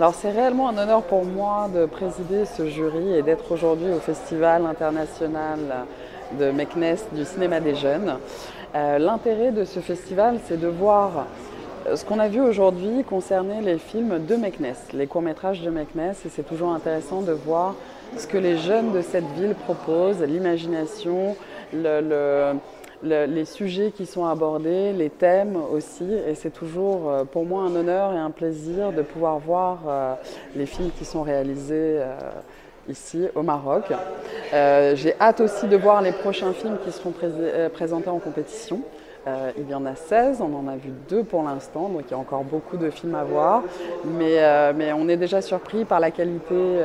Alors c'est réellement un honneur pour moi de présider ce jury et d'être aujourd'hui au Festival international de Meknes du cinéma des jeunes. Euh, l'intérêt de ce festival, c'est de voir euh, ce qu'on a vu aujourd'hui concerner les films de Meknes, les courts-métrages de Meknes, et c'est toujours intéressant de voir ce que les jeunes de cette ville proposent, l'imagination, le les sujets qui sont abordés, les thèmes aussi. Et c'est toujours euh, pour moi un honneur et un plaisir de pouvoir voir euh, les films qui sont réalisés euh, ici au Maroc. J'ai hâte aussi de voir les prochains films qui seront présentés en compétition. il y en a 16, on en a vu deux pour l'instant, donc il y a encore beaucoup de films à voir. Mais, mais on est déjà surpris par la qualité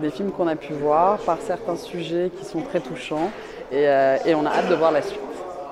des films qu'on a pu voir, par certains sujets qui sont très touchants, et, et on a hâte de voir la suite.